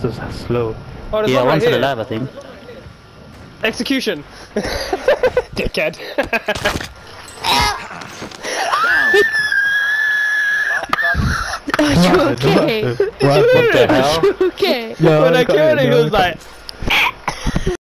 so slow. Oh, there's Yeah, one right one's still here. alive, I think. Execution. Dickhead. Are you okay? What? What the hell? okay. No, when I killed him, he was like,